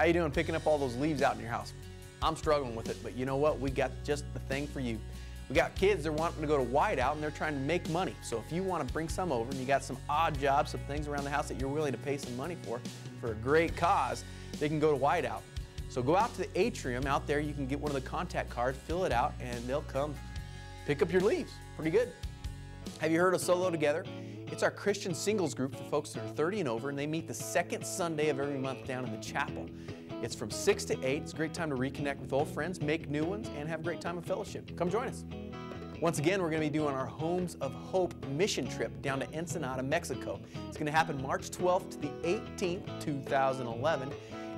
How you doing picking up all those leaves out in your house? I'm struggling with it, but you know what? We got just the thing for you. We got kids that are wanting to go to Whiteout and they're trying to make money. So if you want to bring some over and you got some odd jobs, some things around the house that you're willing to pay some money for, for a great cause, they can go to Whiteout. So go out to the atrium out there, you can get one of the contact cards, fill it out, and they'll come pick up your leaves. Pretty good. Have you heard of Solo Together? It's our Christian singles group for folks that are 30 and over, and they meet the second Sunday of every month down in the chapel. It's from 6 to 8. It's a great time to reconnect with old friends, make new ones, and have a great time of fellowship. Come join us. Once again, we're going to be doing our Homes of Hope mission trip down to Ensenada, Mexico. It's going to happen March 12th to the 18th, 2011.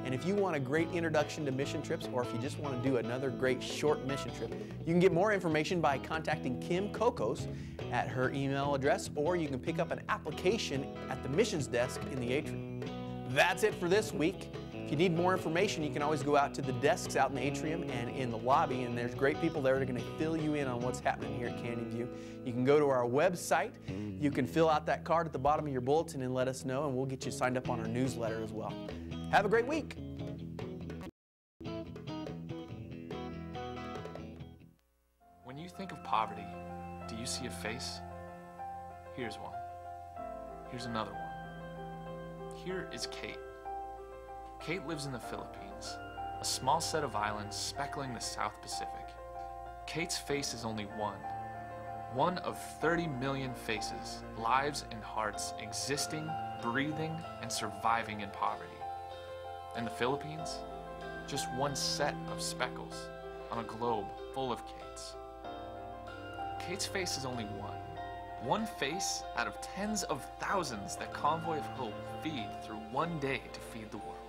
And if you want a great introduction to mission trips, or if you just want to do another great short mission trip, you can get more information by contacting Kim Kokos at her email address, or you can pick up an application at the missions desk in the atrium. That's it for this week. If you need more information, you can always go out to the desks out in the atrium and in the lobby, and there's great people there that are going to fill you in on what's happening here at Canyon View. You can go to our website, you can fill out that card at the bottom of your bulletin and let us know, and we'll get you signed up on our newsletter as well. Have a great week. When you think of poverty, do you see a face? Here's one. Here's another one. Here is Kate. Kate lives in the Philippines, a small set of islands speckling the South Pacific. Kate's face is only one. One of 30 million faces, lives, and hearts existing, breathing, and surviving in poverty. In the Philippines, just one set of speckles on a globe full of Kates. Kate's face is only one. One face out of tens of thousands that Convoy of Hope feed through one day to feed the world.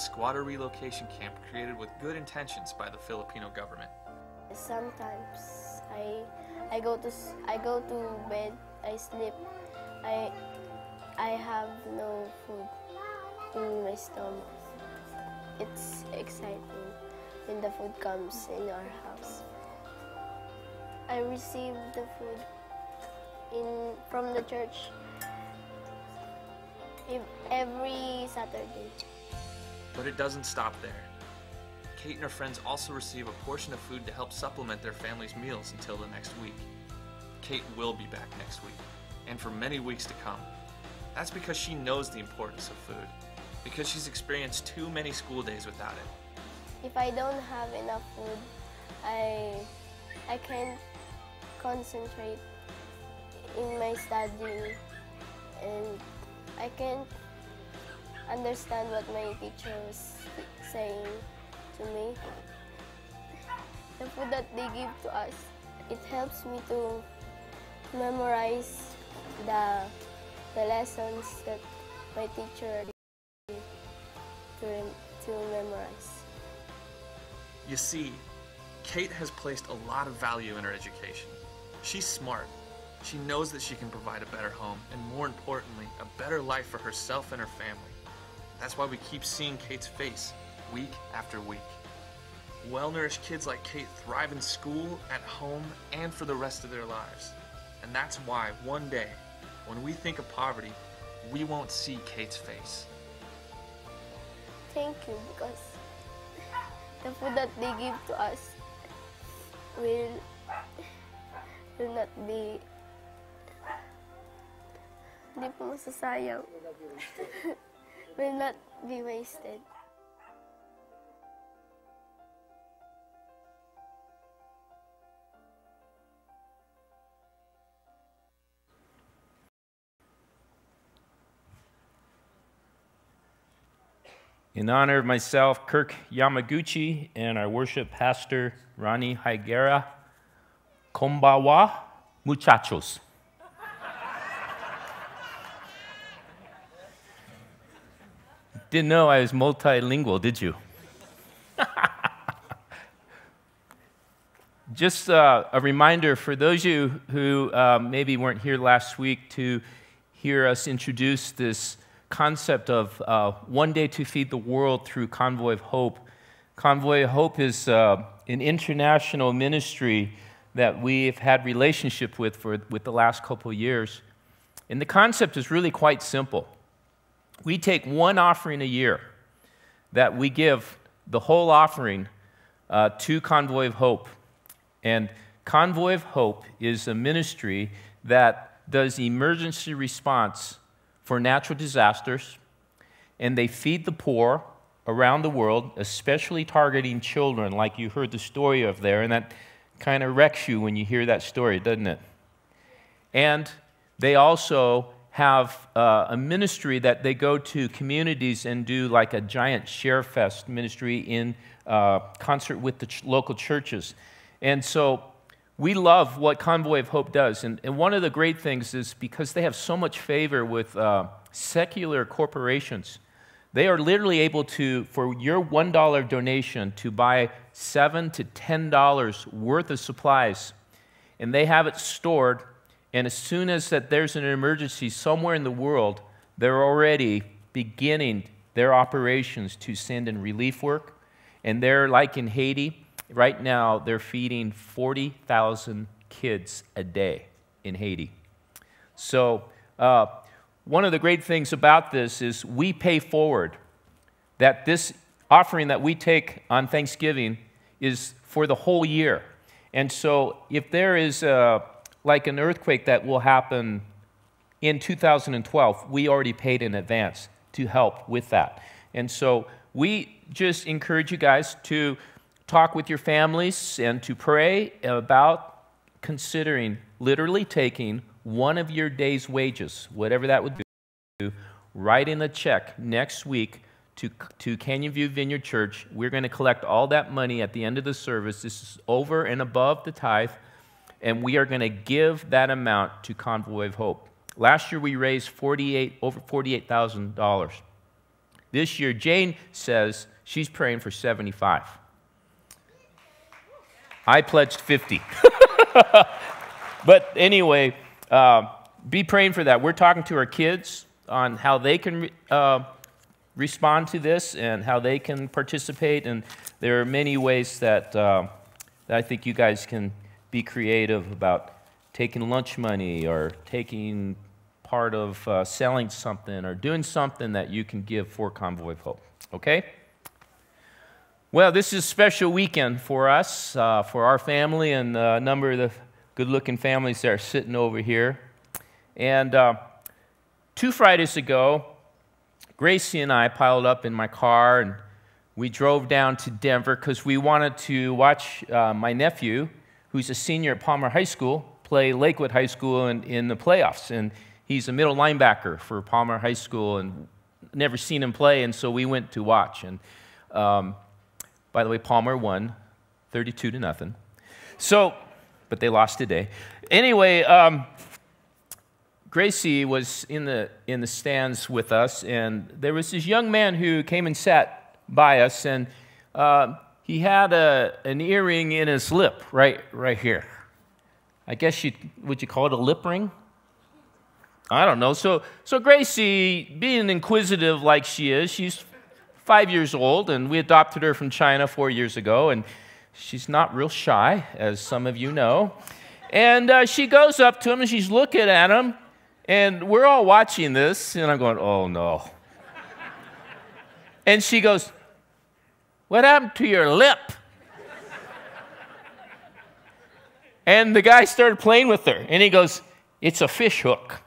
Squatter relocation camp created with good intentions by the Filipino government. Sometimes I I go to I go to bed, I sleep, I I have no food in my stomach. It's exciting when the food comes in our house. I receive the food in from the church every Saturday. But it doesn't stop there. Kate and her friends also receive a portion of food to help supplement their family's meals until the next week. Kate will be back next week, and for many weeks to come. That's because she knows the importance of food, because she's experienced too many school days without it. If I don't have enough food, I I can't concentrate in my study and I can't understand what my teacher was saying to me. The food that they give to us, it helps me to memorize the the lessons that my teacher to, rem- to memorize. You see, Kate has placed a lot of value in her education. She's smart. She knows that she can provide a better home, and more importantly, a better life for herself and her family. That's why we keep seeing Kate's face week after week. Well nourished kids like Kate thrive in school, at home, and for the rest of their lives. And that's why one day, when we think of poverty, we won't see Kate's face. Thank you because the food that they give to us will will not be hindi po masasayang. Will not be wasted. In honor of myself, Kirk Yamaguchi, and our worship pastor, Ronnie Higuera, Kombawa, muchachos. Didn't know I was multilingual, did you? Just uh, a reminder for those of you who uh, maybe weren't here last week to hear us introduce this concept of uh, one day to feed the world through Convoy of Hope. Convoy of Hope is uh, an international ministry that we've had relationship with for with the last couple of years. And the concept is really quite simple. We take one offering a year that we give the whole offering uh, to Convoy of Hope. And Convoy of Hope is a ministry that does emergency response for natural disasters, and they feed the poor around the world, especially targeting children, like you heard the story of there, and that kind of wrecks you when you hear that story, doesn't it? And they also have uh, a ministry that they go to communities and do like a giant share fest ministry in uh, concert with the ch- local churches. And so we love what Convoy of Hope does. And, and one of the great things is because they have so much favor with uh, secular corporations, they are literally able to, for your $1 donation, to buy 7 to $10 worth of supplies. And they have it stored. And as soon as that there's an emergency somewhere in the world, they're already beginning their operations to send in relief work. And they're like in Haiti, right now they're feeding 40,000 kids a day in Haiti. So, uh, one of the great things about this is we pay forward. That this offering that we take on Thanksgiving is for the whole year. And so, if there is a, like an earthquake that will happen in 2012, we already paid in advance to help with that. And so, we just encourage you guys to talk with your families and to pray about considering literally taking one of your day's wages, whatever that would be, writing a check next week to, to Canyon View Vineyard Church. We're going to collect all that money at the end of the service. This is over and above the tithe, and we are going to give that amount to Convoy of Hope. Last year we raised 48, over $48,000. This year, Jane says she's praying for 75. I pledged 50. but anyway, uh, be praying for that. We're talking to our kids on how they can re- uh, respond to this and how they can participate. And there are many ways that, uh, that I think you guys can be creative about taking lunch money or taking part of uh, selling something or doing something that you can give for Convoy of Hope. Okay? Well, this is a special weekend for us, uh, for our family, and a number of the good looking families that are sitting over here. And uh, two Fridays ago, Gracie and I piled up in my car and we drove down to Denver because we wanted to watch uh, my nephew, who's a senior at Palmer High School, play Lakewood High School in, in the playoffs. And he's a middle linebacker for Palmer High School and never seen him play, and so we went to watch. And um, by the way, Palmer won 32 to nothing. So, but they lost today. Anyway, um, Gracie was in the, in the stands with us, and there was this young man who came and sat by us, and uh, he had a, an earring in his lip right, right here. I guess you would you call it a lip ring? I don't know. So, so Gracie, being inquisitive like she is, she's five years old, and we adopted her from China four years ago, and she's not real shy, as some of you know. And uh, she goes up to him and she's looking at him, and we're all watching this, and I'm going, oh no. and she goes, What happened to your lip? and the guy started playing with her, and he goes, It's a fish hook.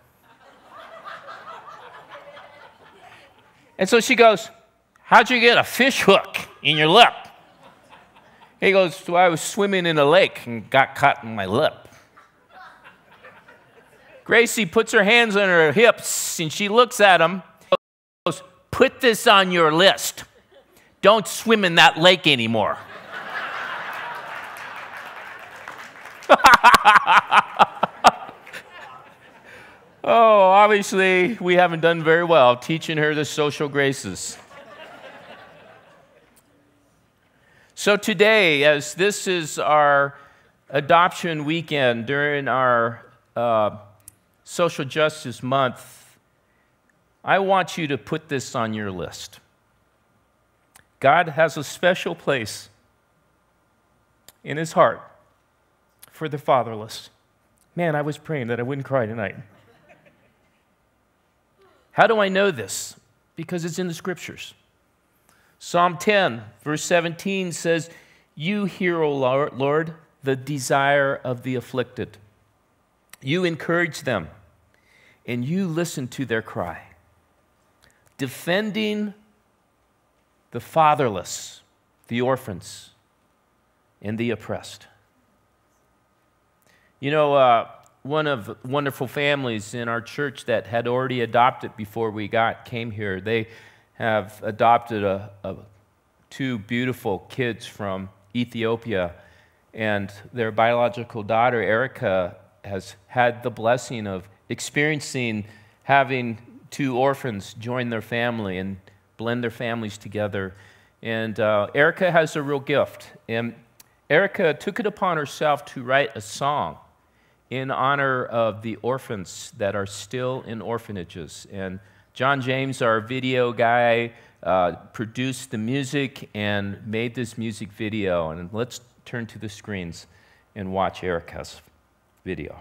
and so she goes, How'd you get a fish hook in your lip? He goes, I was swimming in a lake and got caught in my lip. Gracie puts her hands on her hips and she looks at him. Goes, Put this on your list don't swim in that lake anymore. oh, obviously, we haven't done very well teaching her the social graces. so, today, as this is our adoption weekend during our uh, social justice month, I want you to put this on your list. God has a special place in his heart for the fatherless. Man, I was praying that I wouldn't cry tonight. How do I know this? Because it's in the scriptures. Psalm 10, verse 17 says, You hear, O Lord, the desire of the afflicted. You encourage them, and you listen to their cry. Defending the fatherless, the orphans, and the oppressed. You know, uh, one of wonderful families in our church that had already adopted before we got came here. They have adopted a, a, two beautiful kids from Ethiopia, and their biological daughter Erica has had the blessing of experiencing having two orphans join their family and blend their families together. And uh, Erica has a real gift, and Erica took it upon herself to write a song in honor of the orphans that are still in orphanages. And John James, our video guy, uh, produced the music and made this music video. And let's turn to the screens and watch Erica's video.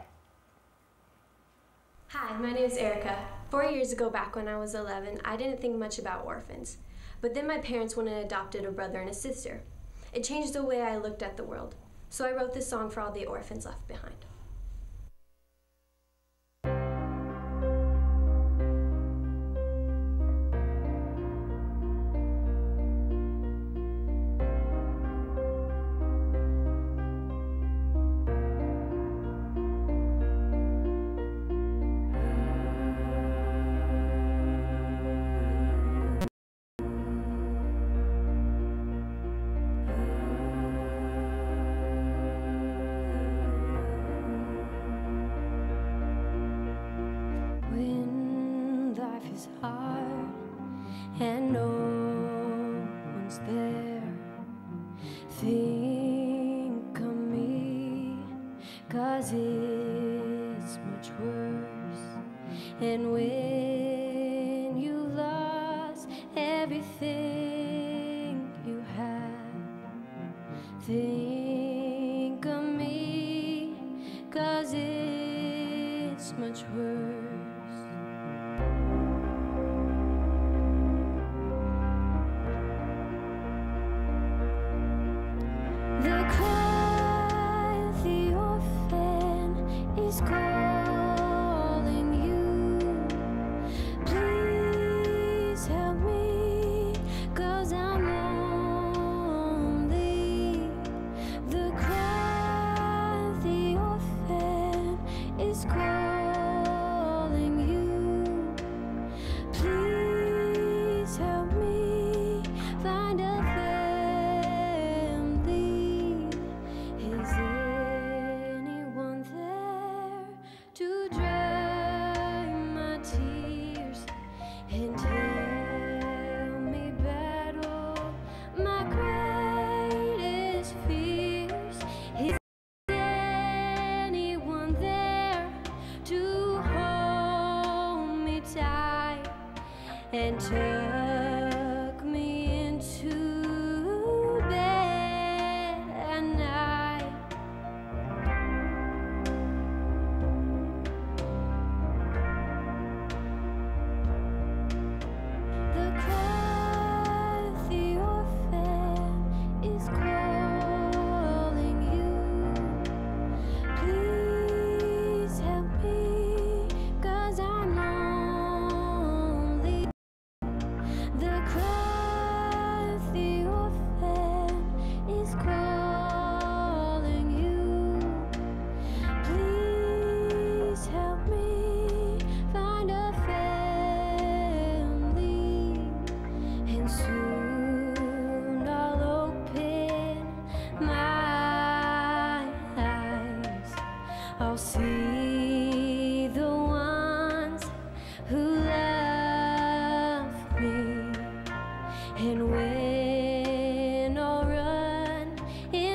Hi, my name is Erica. Four years ago, back when I was 11, I didn't think much about orphans. But then my parents went and adopted a brother and a sister. It changed the way I looked at the world. So I wrote this song for all the orphans left behind.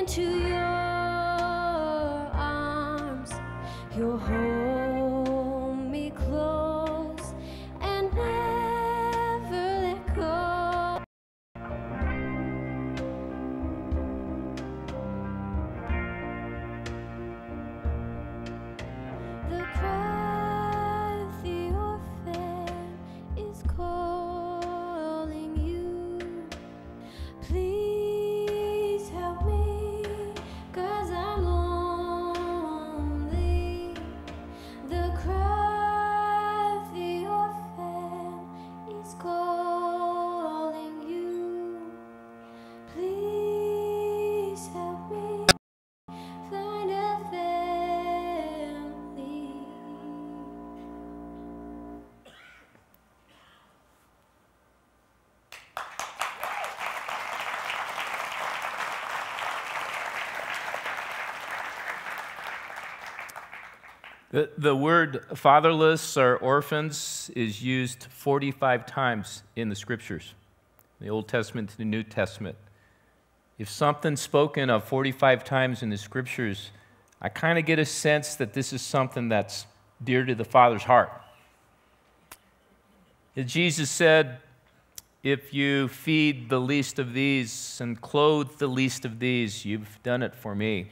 into your arms, your home. The, the word fatherless or orphans is used 45 times in the scriptures, the Old Testament to the New Testament. If something's spoken of 45 times in the scriptures, I kind of get a sense that this is something that's dear to the Father's heart. Jesus said, If you feed the least of these and clothe the least of these, you've done it for me.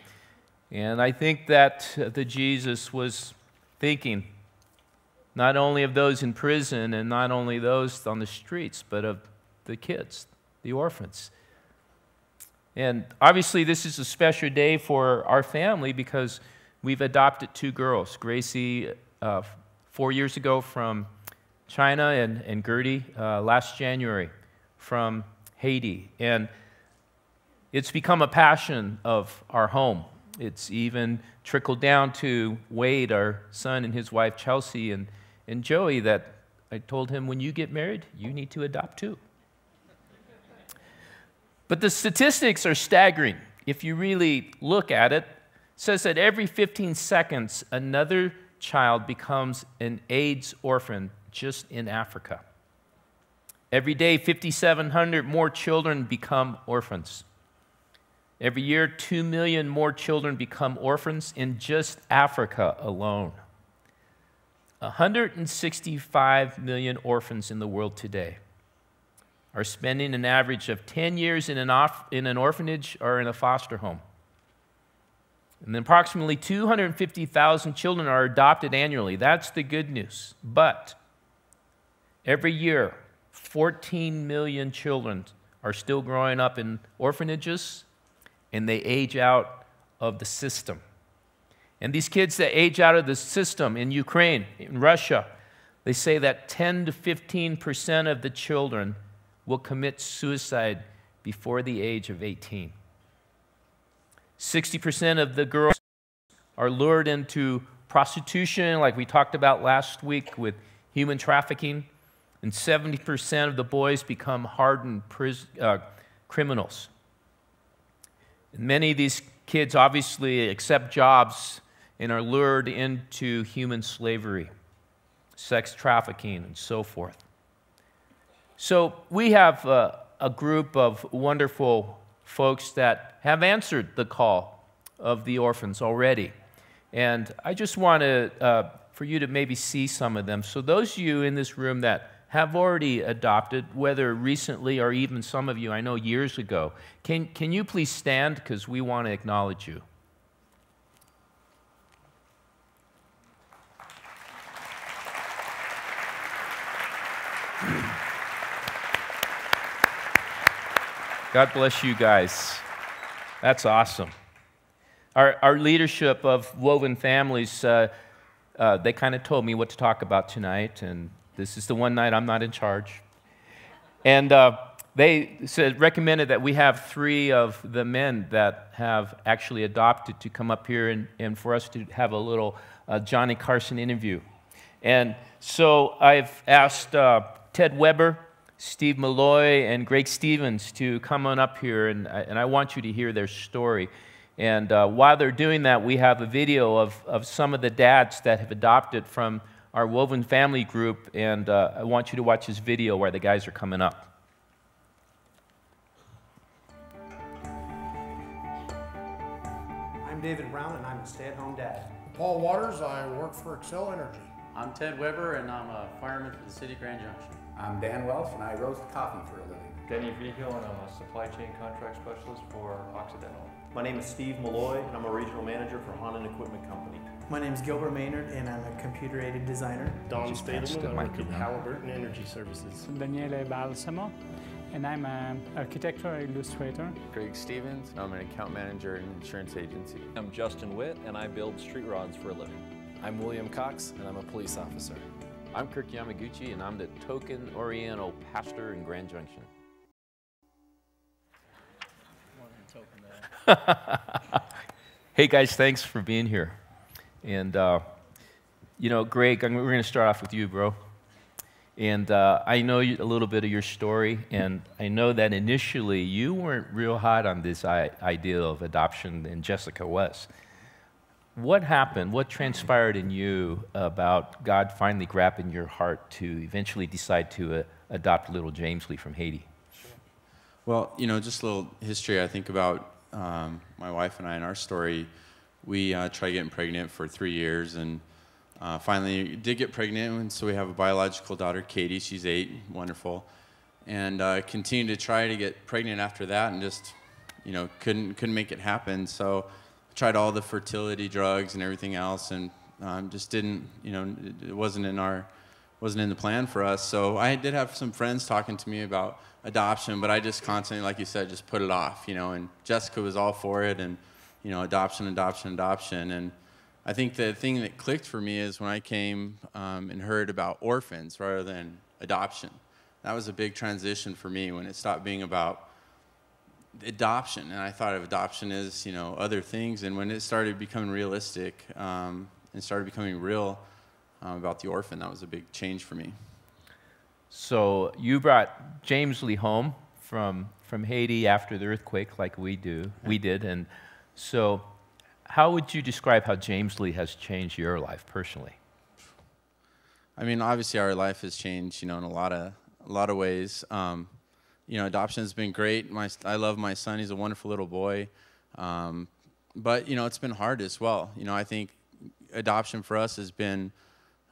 And I think that the Jesus was thinking not only of those in prison and not only those on the streets, but of the kids, the orphans. And obviously, this is a special day for our family because we've adopted two girls Gracie, uh, four years ago from China, and, and Gertie uh, last January from Haiti. And it's become a passion of our home. It's even trickled down to Wade, our son, and his wife Chelsea, and, and Joey, that I told him, when you get married, you need to adopt too. But the statistics are staggering. If you really look at it, it says that every 15 seconds, another child becomes an AIDS orphan just in Africa. Every day, 5,700 more children become orphans. Every year, 2 million more children become orphans in just Africa alone. 165 million orphans in the world today are spending an average of 10 years in an, off, in an orphanage or in a foster home. And then approximately 250,000 children are adopted annually. That's the good news. But every year, 14 million children are still growing up in orphanages and they age out of the system. And these kids that age out of the system in Ukraine, in Russia, they say that 10 to 15 percent of the children will commit suicide before the age of 18. 60% of the girls are lured into prostitution, like we talked about last week with human trafficking, and 70% of the boys become hardened uh, criminals. Many of these kids obviously accept jobs and are lured into human slavery, sex trafficking, and so forth. So we have a, a group of wonderful folks that have answered the call of the orphans already. And I just want to, uh, for you to maybe see some of them. So, those of you in this room that have already adopted, whether recently or even some of you I know years ago, can, can you please stand because we want to acknowledge you? God bless you guys. That's awesome. Our, our leadership of Woven Families, uh, uh, they kind of told me what to talk about tonight, and this is the one night I'm not in charge. And uh, they said, recommended that we have three of the men that have actually adopted to come up here and, and for us to have a little uh, Johnny Carson interview. And so I've asked uh, Ted Weber Steve Malloy and Greg Stevens to come on up here, and, and I want you to hear their story. And uh, while they're doing that, we have a video of, of some of the dads that have adopted from our Woven Family group, and uh, I want you to watch this video where the guys are coming up. I'm David Brown, and I'm a stay at home dad. Paul Waters, I work for Xcel Energy. I'm Ted Weber, and I'm a fireman for the City of Grand Junction. I'm Dan Welsh and I roast coffee for a living. Denny Vigil and I'm a supply chain contract specialist for Occidental. My name is Steve Malloy and I'm a regional manager for Honnen Equipment Company. My name is Gilbert Maynard and I'm a computer aided designer. Don Stadelman, I work at Halliburton Energy Services. Daniele Balsamo and I'm an architectural illustrator. Greg Stevens, I'm an account manager in an insurance agency. I'm Justin Witt and I build street rods for a living. I'm William Cox and I'm a police officer. I'm Kirk Yamaguchi, and I'm the token Oriental pastor in Grand Junction. hey guys, thanks for being here. And uh, you know, Greg, we're going to start off with you, bro. And uh, I know a little bit of your story, and I know that initially you weren't real hot on this idea of adoption, and Jessica was. what happened? What transpired in you about God finally grabbing your heart to eventually decide to uh, adopt little James Lee from Haiti? Well, you know, just a little history. I think about um, my wife and I and our story. We uh, tried getting pregnant for three years and uh, finally did get pregnant. And so we have a biological daughter, Katie. She's eight, wonderful. And uh, continued to try to get pregnant after that and just, you know, couldn't, couldn't make it happen. So tried all the fertility drugs and everything else, and um, just didn't, you know, it wasn't in our, wasn't in the plan for us. So I did have some friends talking to me about adoption, but I just constantly, like you said, just put it off, you know. And Jessica was all for it, and you know, adoption, adoption, adoption, and I think the thing that clicked for me is when I came um, and heard about orphans rather than adoption. That was a big transition for me when it stopped being about adoption, and I thought of adoption as you know other things. And when it started becoming realistic um, and started becoming real um, about the orphan, that was a big change for me. So you brought James Lee home from from Haiti after the earthquake, like we do, we did, and so how would you describe how James Lee has changed your life personally? I mean, obviously, our life has changed, you know, in a lot of a lot of ways. Um, you know, adoption has been great. My, I love my son. He's a wonderful little boy. Um, but, you know, it's been hard as well. You know, I think adoption for us has been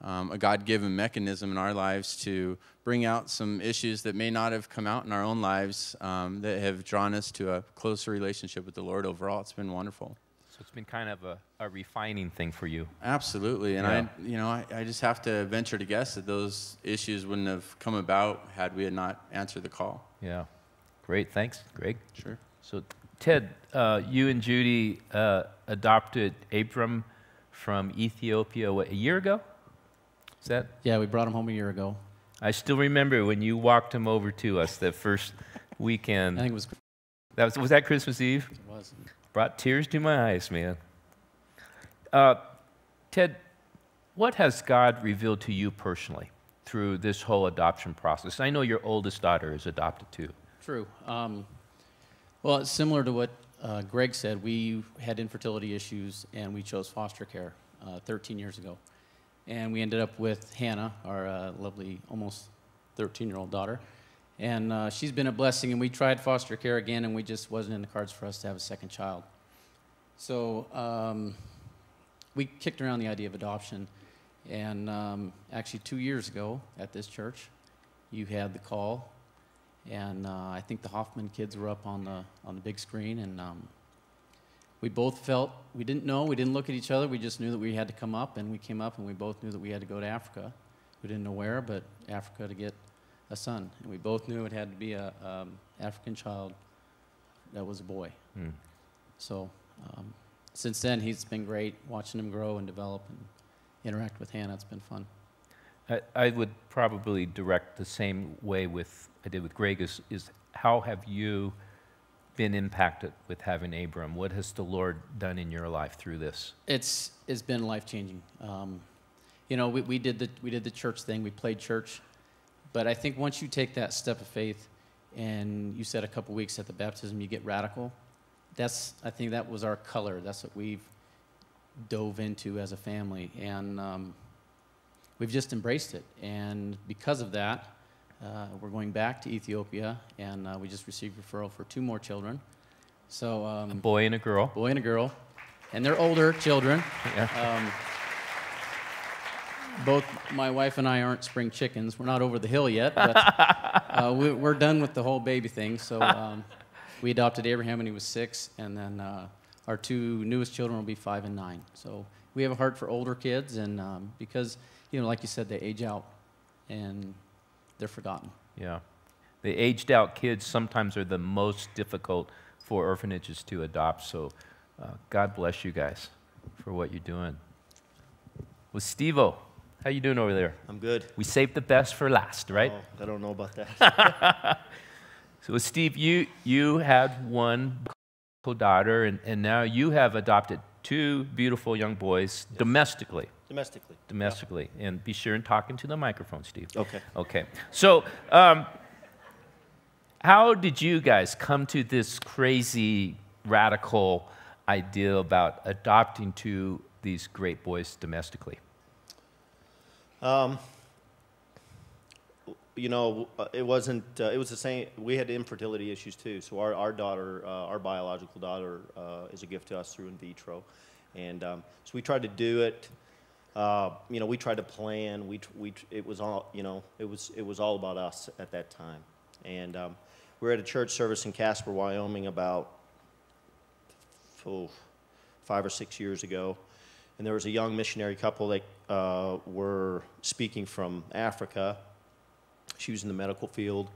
um, a God given mechanism in our lives to bring out some issues that may not have come out in our own lives um, that have drawn us to a closer relationship with the Lord overall. It's been wonderful. So it's been kind of a, a refining thing for you. Absolutely. And yeah. I, you know, I, I just have to venture to guess that those issues wouldn't have come about had we had not answered the call. Yeah. Great. Thanks, Greg. Sure. So, Ted, uh, you and Judy uh, adopted Abram from Ethiopia what, a year ago? Is that? Yeah, we brought him home a year ago. I still remember when you walked him over to us that first weekend. I think it was. That was was that Christmas Eve? It was brought tears to my eyes, man. Uh, Ted, what has God revealed to you personally through this whole adoption process? I know your oldest daughter is adopted too. True. Um, well, it's similar to what uh, Greg said. We had infertility issues and we chose foster care uh, 13 years ago. And we ended up with Hannah, our uh, lovely, almost 13 year old daughter. And uh, she's been a blessing, and we tried foster care again, and we just wasn't in the cards for us to have a second child. So um, we kicked around the idea of adoption, and um, actually two years ago at this church, you had the call, and uh, I think the Hoffman kids were up on the on the big screen, and um, we both felt we didn't know, we didn't look at each other, we just knew that we had to come up, and we came up, and we both knew that we had to go to Africa. We didn't know where, but Africa to get a son, and we both knew it had to be a um, African child that was a boy. Mm. So um, since then, he's been great watching him grow and develop and interact with Hannah. It's been fun. I, I would probably direct the same way with I did with Greg. Is, is how have you been impacted with having Abram? What has the Lord done in your life through this? It's it's been life changing. Um, you know, we, we did the we did the church thing. We played church but I think once you take that step of faith and you said a couple weeks at the baptism, you get radical. That's, I think that was our color. That's what we've dove into as a family. And um, we've just embraced it. And because of that, uh, we're going back to Ethiopia, and uh, we just received referral for two more children. So um, a boy and a girl. Boy and a girl, and they're older children. Yeah. Um, both my wife and I aren't spring chickens. We're not over the hill yet, but uh, we, are done with the whole baby thing. So um, we adopted Abraham when he was six, and then uh, our two newest children will be five and nine. So we have a heart for older kids, and um, because you know, like you said, they age out and they're forgotten. Yeah, the aged out kids sometimes are the most difficult for orphanages to adopt. So uh, God bless you guys for what you're doing. With Stevo. How you doing over there? I'm good. We saved the best for last, right? Oh, I don't know about that. so, with Steve, you you had one daughter, and, and now you have adopted two beautiful young boys yes. domestically. Domestically. Domestically, yeah. and be sure and talk into the microphone, Steve. Okay. Okay. So, um, how did you guys come to this crazy, radical idea about adopting two these great boys domestically? Um, you know, uh, it wasn't, uh, it was the same, we had infertility issues too. So our, our daughter, uh, our biological daughter, uh, is a gift to us through in vitro. And um, so we tried to do it. Uh, you know, we tried to plan. We, we, it was all, you know, it was, it was all about us at that time. And um, we were at a church service in Casper, Wyoming about oh, five or six years ago. And there was a young missionary couple that uh, were speaking from Africa she was in the medical field,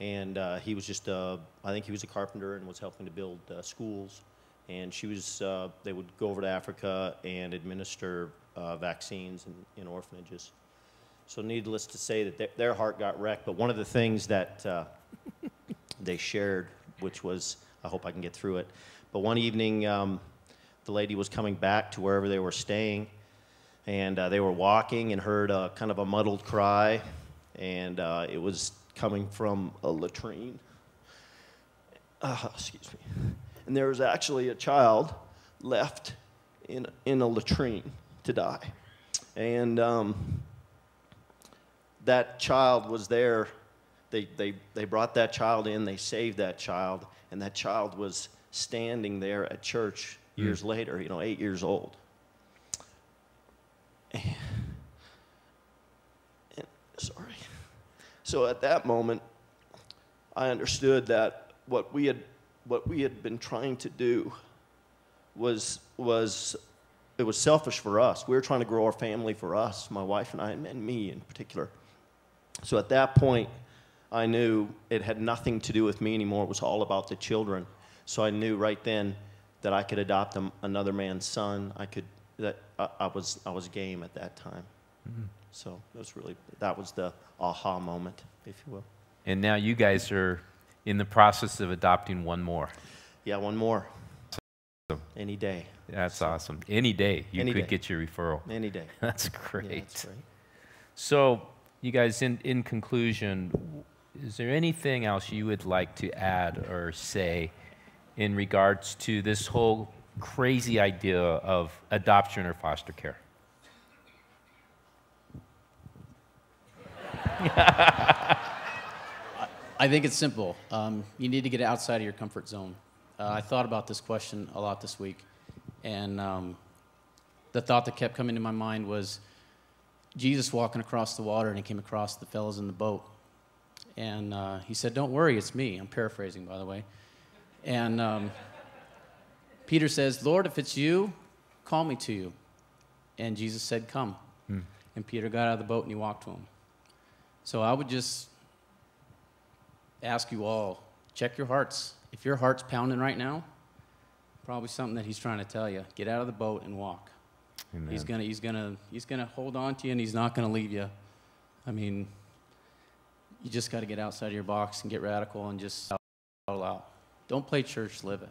and uh, he was just, uh, I think he was a carpenter and was helping to build uh, schools. And she was, uh, they would go over to Africa and administer uh, vaccines in, in, orphanages. So, needless to say, that their, their heart got wrecked. But one of the things that uh, they shared, which was, I hope I can get through it. But one evening, um, the lady was coming back to wherever they were staying, and they were walking and heard a, kind of a muddled cry and uh, it was coming from a latrine. Uh, excuse me. And there was actually a child left in, in a latrine to die. And um, that child was there. They, they, they brought that child in, they saved that child, and that child was standing there at church years mm. later, you know, eight years old. And, and, sorry. So at that moment, I understood that what we had, what we had been trying to do was, was it was selfish for us. We were trying to grow our family for us, my wife and I, and me in particular. So at that point, I knew it had nothing to do with me anymore. It was all about the children. So I knew right then that I could adopt them, another man's son. I could that I, I was I was game at that time. Mm-hmm. So it was really, that was the aha moment, if you will. And now you guys are in the process of adopting one more. Yeah, one more. So, Any day. That's so, awesome. Any day you Any could day. get your referral. Any day. that's great. Yeah, that's right. So, you guys, in, in conclusion, is there anything else you would like to add or say in regards to this whole crazy idea of adoption or foster care? I think it's simple. Um, you need to get outside of your comfort zone. Uh, I thought about this question a lot this week, and um, the thought that kept coming to my mind was Jesus walking across the water, and he came across the fellows in the boat. And uh, he said, Don't worry, it's me. I'm paraphrasing, by the way. And um, Peter says, Lord, if it's you, call me to you. And Jesus said, Come. Hmm. And Peter got out of the boat and he walked to him. So I would just ask you all check your hearts. If your heart's pounding right now, probably something that he's trying to tell you. Get out of the boat and walk. Amen. He's gonna, he's gonna, he's gonna hold on to you, and he's not gonna leave you. I mean, you just got to get outside of your box and get radical and just all out. Don't play church, live it.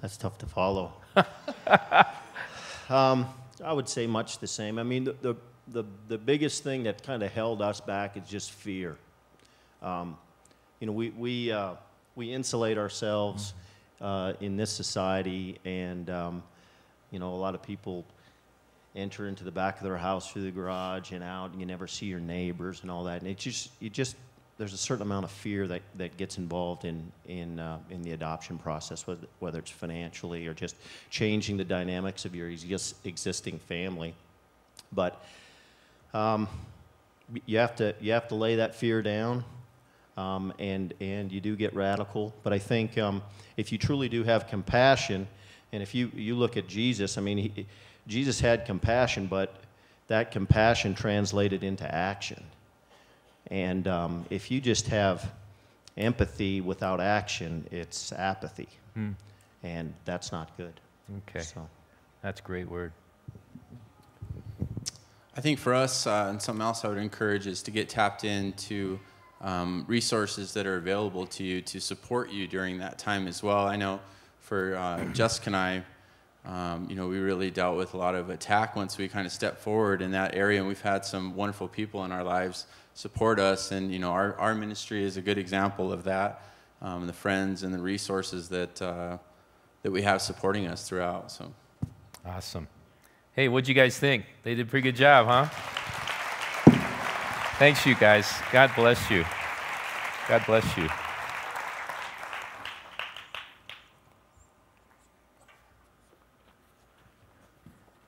That's tough to follow. um, I would say much the same. I mean, the, the the, the biggest thing that kind of held us back is just fear. Um, you know, we, we, uh, we insulate ourselves uh, in this society, and, um, you know, a lot of people enter into the back of their house through the garage and out, and you never see your neighbors and all that. And it just, you just, there's a certain amount of fear that, that gets involved in, in, uh, in the adoption process, whether, whether it's financially or just changing the dynamics of your existing family. But um, you have to you have to lay that fear down, um, and and you do get radical. But I think um, if you truly do have compassion, and if you you look at Jesus, I mean, he, Jesus had compassion, but that compassion translated into action. And um, if you just have empathy without action, it's apathy, hmm. and that's not good. Okay, so that's a great word. I think for us, uh, and something else I would encourage is to get tapped into um, resources that are available to you to support you during that time as well. I know for uh, Jessica and I, um, you know, we really dealt with a lot of attack once we kind of stepped forward in that area, and we've had some wonderful people in our lives support us, and you know, our, our ministry is a good example of that. Um, the friends and the resources that uh, that we have supporting us throughout. So Awesome. Hey, what'd you guys think? They did a pretty good job, huh? Thanks, you guys. God bless you. God bless you.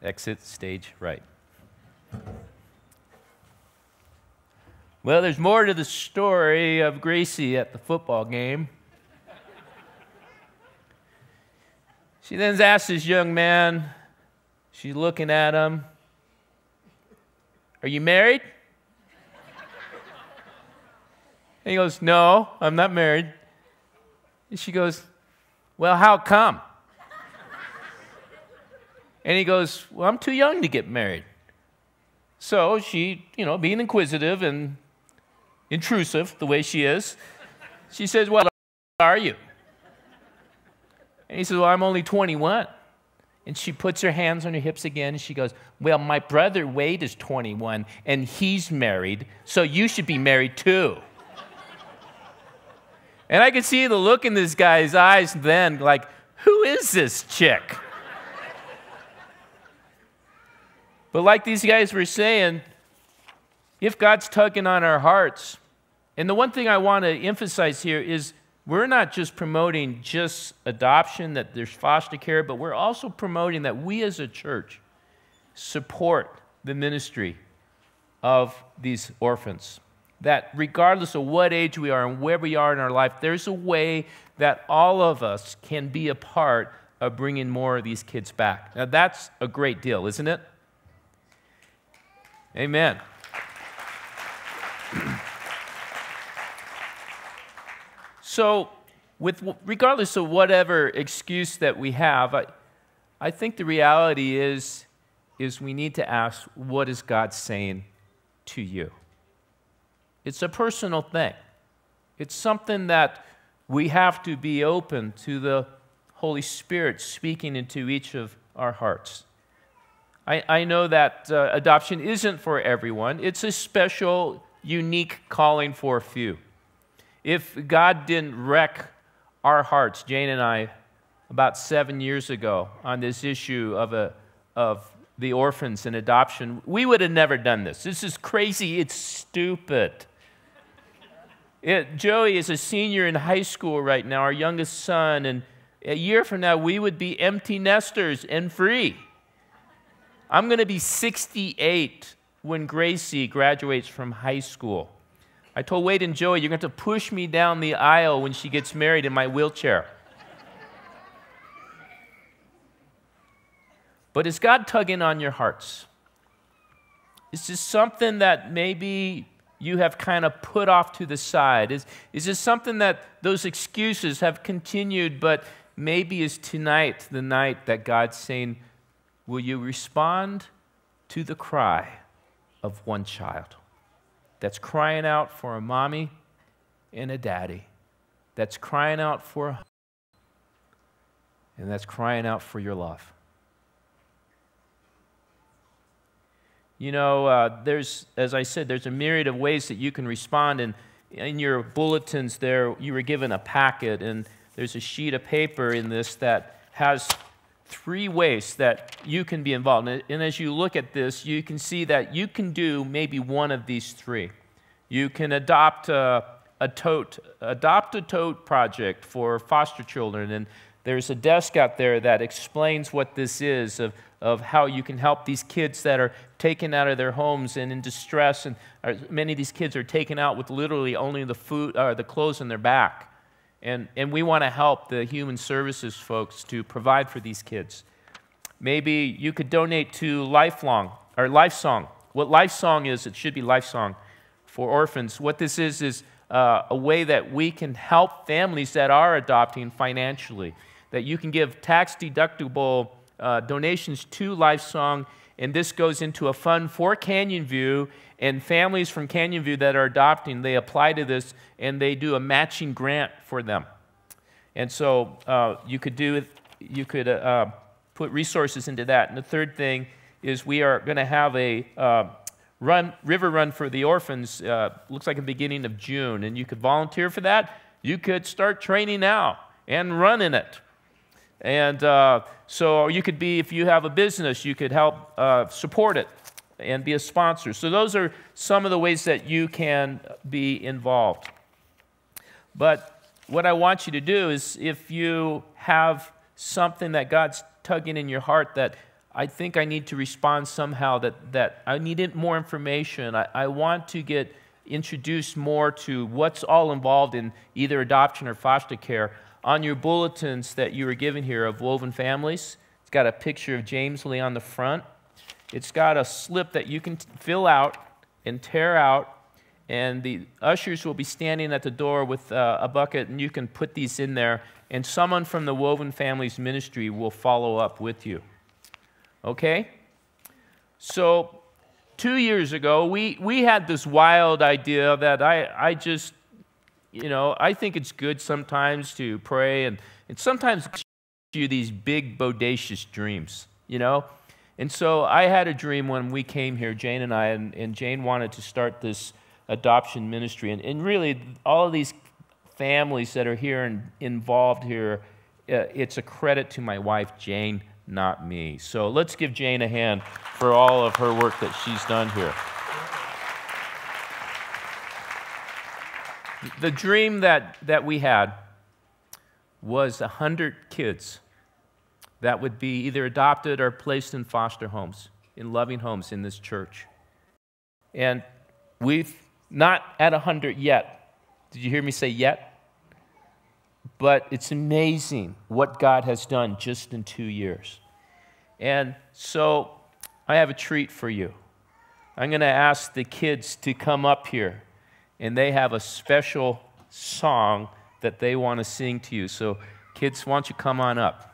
Exit stage right. Well, there's more to the story of Gracie at the football game. She then asks this young man, she's looking at him, Are you married? And he goes, No, I'm not married. And she goes, Well, how come? And he goes, Well, I'm too young to get married. So she, you know, being inquisitive and intrusive the way she is, she says, Well, are you? And he says, Well, I'm only 21. And she puts her hands on her hips again and she goes, Well, my brother Wade is 21 and he's married, so you should be married too. And I could see the look in this guy's eyes then, like, Who is this chick? But like these guys were saying, if God's tugging on our hearts, and the one thing I want to emphasize here is we're not just promoting just adoption, that there's foster care, but we're also promoting that we as a church support the ministry of these orphans. That regardless of what age we are and where we are in our life, there's a way that all of us can be a part of bringing more of these kids back. Now, that's a great deal, isn't it? Amen. so, with regardless of whatever excuse that we have, I, I think the reality is, is we need to ask, what is God saying to you? It's a personal thing. It's something that we have to be open to the Holy Spirit speaking into each of our hearts. I, I know that uh, adoption isn't for everyone, it's a special, unique calling for a few. If God didn't wreck our hearts, Jane and I, about seven years ago, on this issue of, a, of the orphans and adoption, we would have never done this. This is crazy, it's stupid. It, Joey is a senior in high school right now, our youngest son, and a year from now, we would be empty nesters and free. I'm going to be 68 when Gracie graduates from high school. I told Wade and Joey, you're going to push me down the aisle when she gets married in my wheelchair. but is God tugging on your hearts? Is this something that maybe you have kind of put off to the side? Is, is this something that those excuses have continued, but maybe is tonight the night that God's saying, Will you respond to the cry of one child that's crying out for a mommy and a daddy, that's crying out for a and that's crying out for your love? You know, uh, there's, as I said, there's a myriad of ways that you can respond. And in your bulletins there, you were given a packet, and there's a sheet of paper in this that has three ways that you can be involved. And as you look at this, you can see that you can do maybe one of these three. You can adopt a, a tote, adopt a tote project for foster children, and there's a desk out there that explains what this is of, of how you can help these kids that are taken out of their homes and in distress. And many of these kids are taken out with literally only the food or the clothes on their back. And, and we want to help the human services folks to provide for these kids. Maybe you could donate to Lifelong or Lifesong. What Lifesong is, it should be Lifesong for orphans. What this is, is uh, a way that we can help families that are adopting financially. That you can give tax deductible uh, donations to Lifesong, and this goes into a fund for Canyon View and families from Canyon View that are adopting, they apply to this and they do a matching grant for them. And so uh, you could do, you could uh, put resources into that. And the third thing is we are going to have a uh, run, river run for the orphans. Uh, looks like the beginning of June, and you could volunteer for that. You could start training now and run in it. And uh, so you could be, if you have a business, you could help uh, support it and be a sponsor. So those are some of the ways that you can be involved. But what I want you to do is if you have something that God's tugging in your heart that I think I need to respond somehow, that, that I need more information, I, I want to get introduced more to what's all involved in either adoption or foster care. On your bulletins that you were given here of Woven Families, it's got a picture of James Lee on the front. It's got a slip that you can fill out and tear out and the ushers will be standing at the door with uh, a bucket, and you can put these in there, and someone from the Woven Families Ministry will follow up with you. Okay? So, two years ago, we, we had this wild idea that I, I just, you know, I think it's good sometimes to pray, and, and sometimes you these big, bodacious dreams, you know? And so I had a dream when we came here, Jane and I, and, and Jane wanted to start this adoption ministry. And, and really, all of these families that are here and involved here, uh, it's a credit to my wife, Jane, not me. So let's give Jane a hand for all of her work that she's done here. The dream that, that we had was 100 kids that would be either adopted or placed in foster homes, in loving homes in this church. And we've not at 100 yet. Did you hear me say yet? But it's amazing what God has done just in two years. And so I have a treat for you. I'm going to ask the kids to come up here, and they have a special song that they want to sing to you. So, kids, why don't you come on up?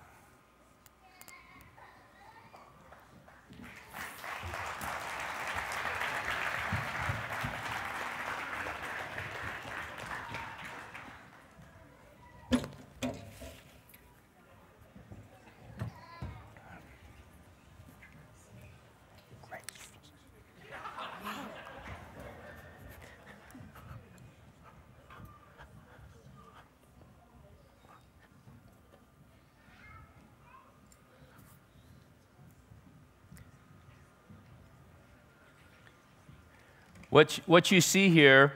What, what you see here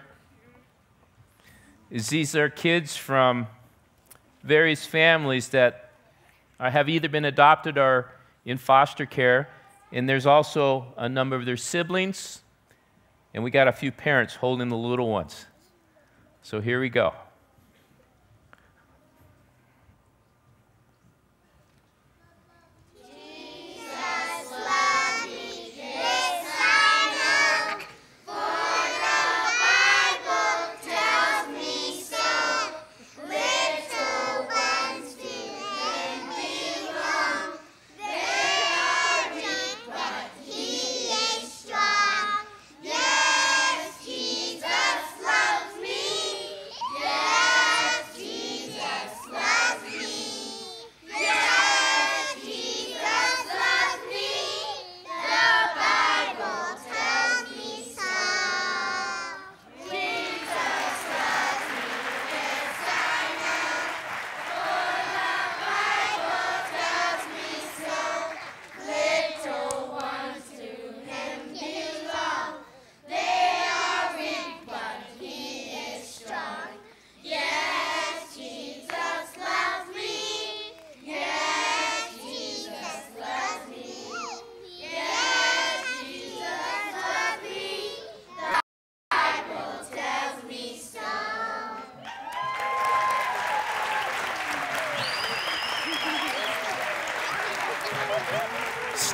is these are kids from various families that have either been adopted or in foster care. And there's also a number of their siblings. And we got a few parents holding the little ones. So here we go.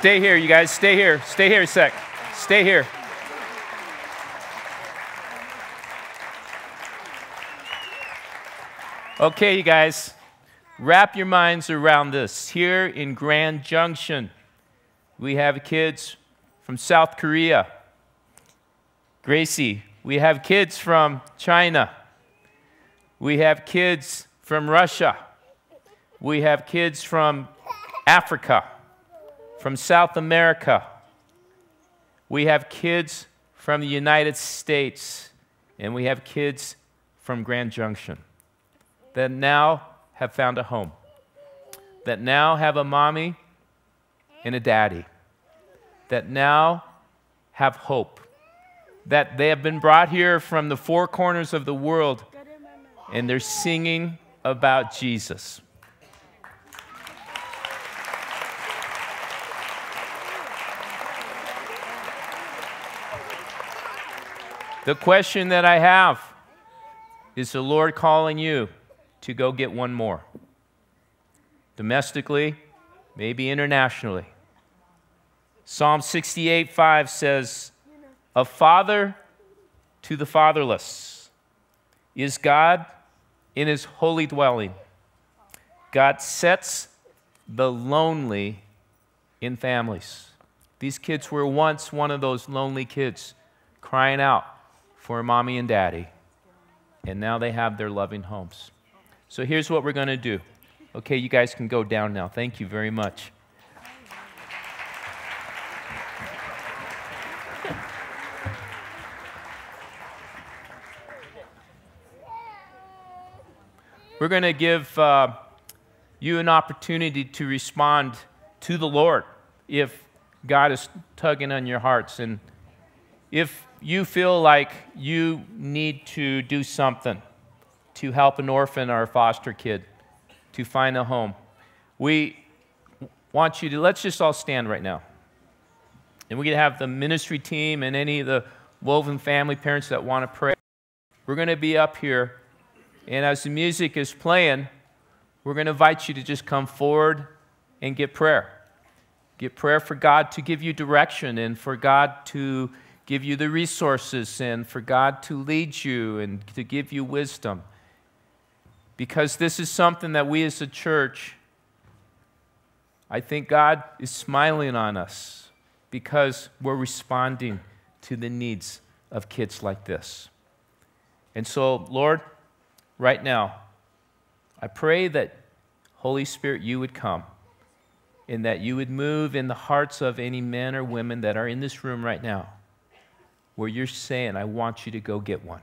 Stay here, you guys. Stay here. Stay here a sec. Stay here. Okay, you guys. Wrap your minds around this. Here in Grand Junction, we have kids from South Korea. Gracie, we have kids from China. We have kids from Russia. We have kids from Africa from South America. We have kids from the United States, and we have kids from Grand Junction that now have found a home. that now have a mommy and a daddy, that now have hope, that they have been brought here from the four corners of the world and they're singing about Jesus. The question that I have is the Lord calling you to go get one more? Domestically, maybe internationally. Psalm 68 5 says, A father to the fatherless is God in his holy dwelling. God sets the lonely in families. These kids were once one of those lonely kids crying out for mommy and daddy, and now they have their loving homes. So here's what we're going to do. Okay, you guys can go down now. Thank you very much. We're going to give uh, you an opportunity to respond to the Lord if God is tugging on your hearts. And if you feel like you need to do something to help an orphan or a foster kid to find a home, we want you to, let's just all stand right now. And we're going to have the ministry team and any of the Woven family parents that want to pray. We're going to be up here and as the music is playing, we're going to invite you to just come forward and get prayer. Get prayer for God to give you direction and for God to give you the resources and for God to lead you and to give you wisdom. Because this is something that we as a church, I think God is smiling on us because we're responding to the needs of kids like this. And so, Lord, right now, I pray that, Holy Spirit, you would come and that you would move in the hearts of any men or women that are in this room right now where you're saying, I want you to go get one.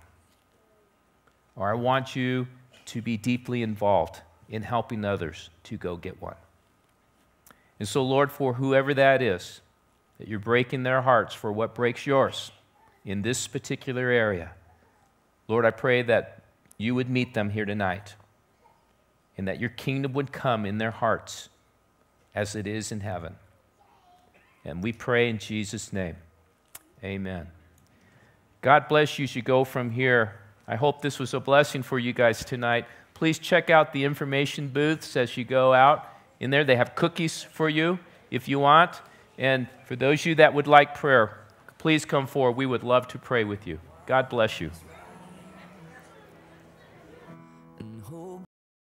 Or I want you to be deeply involved in helping others to go get one. And so, Lord, for whoever that is, that you're breaking their hearts for what breaks yours in this particular area, Lord, I pray that you would meet them here tonight and that your kingdom would come in their hearts as it is in heaven. And we pray in Jesus' name. Amen. God bless you as you go from here. I hope this was a blessing for you guys tonight. Please check out the information booths as you go out. In there, they have cookies for you if you want. And for those of you that would like prayer, please come forward. We would love to pray with you. God bless you.